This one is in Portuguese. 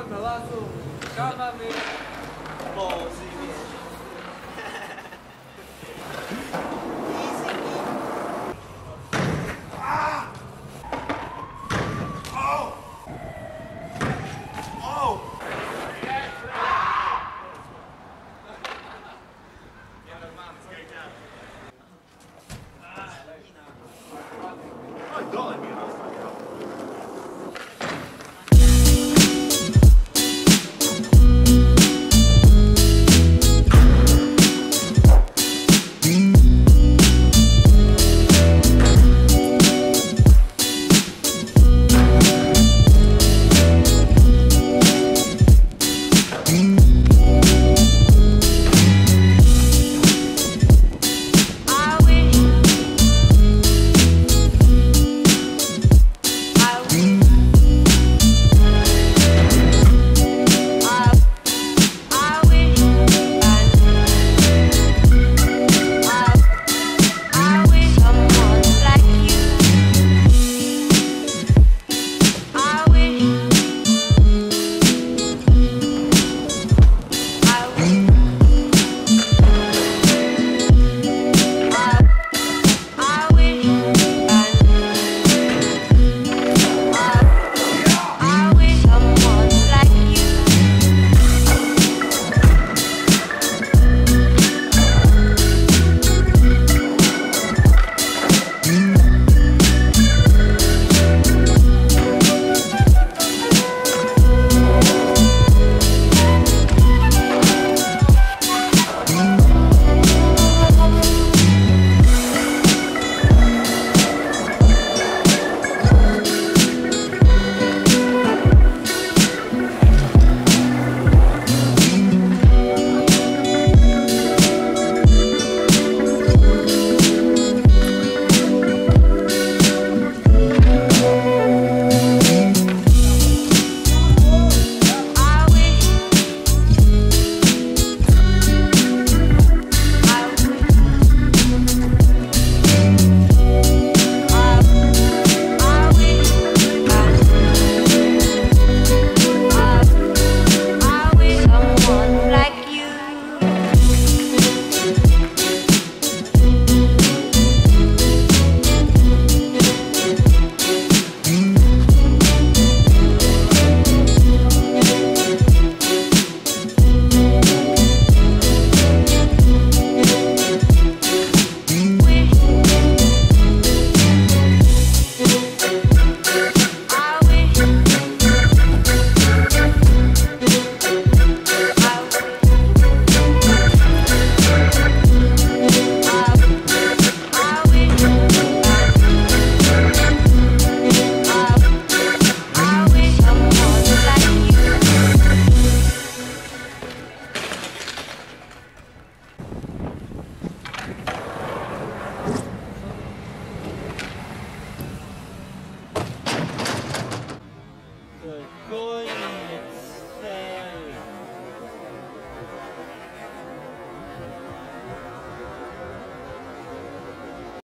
Forma